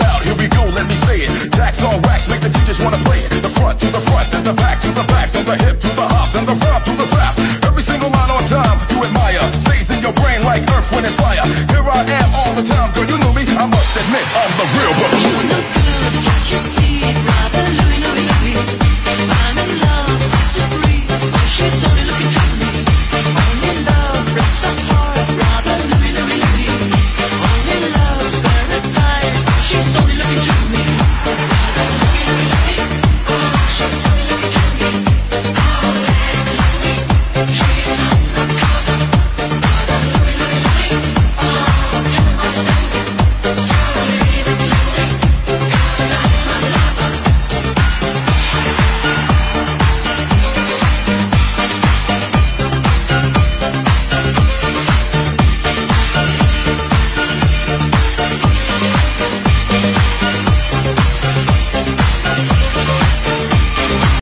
it out, here we go, let me say it. Jacks all wax, make the DJs wanna play it. The front to the front, then the back to the back, then the hip to the hop, then the rap to the rap. Every single line on time you admire stays in your brain like earth, wind, and fire. Here I am all the time, girl, you know me. I must admit I'm the real.